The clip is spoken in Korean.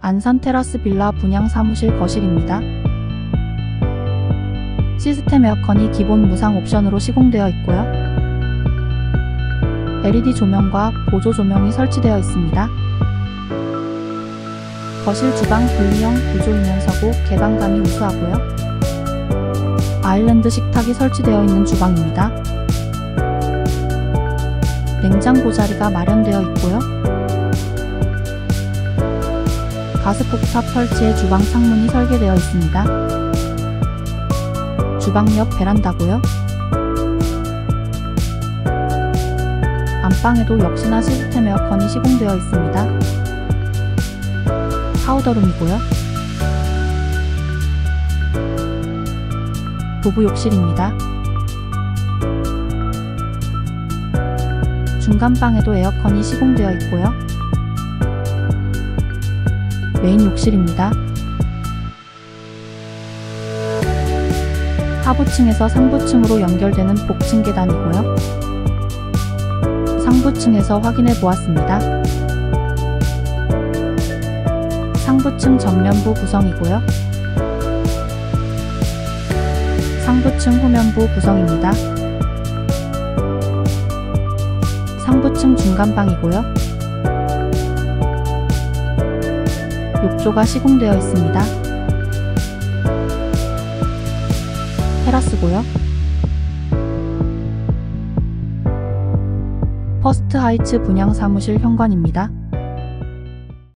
안산 테라스 빌라 분양 사무실 거실입니다. 시스템 에어컨이 기본 무상 옵션으로 시공되어 있고요. LED 조명과 보조 조명이 설치되어 있습니다. 거실 주방 분리형 구조이면서도 개방감이 우수하고요. 아일랜드 식탁이 설치되어 있는 주방입니다. 냉장고 자리가 마련되어 있고요. 가스쿡탑 설치에 주방 창문이 설계되어 있습니다. 주방 옆 베란다고요. 안방에도 역시나 시스템 에어컨이 시공되어 있습니다. 파우더룸이고요. 부부 욕실입니다. 중간방에도 에어컨이 시공되어 있고요. 메인 욕실입니다. 하부층에서 상부층으로 연결되는 복층 계단이고요. 상부층에서 확인해 보았습니다. 상부층 전면부 구성이고요. 상부층 후면부 구성입니다. 상부층 중간방이고요. 욕조가 시공되어 있습니다. 테라스고요. 퍼스트 하이츠 분양 사무실 현관입니다.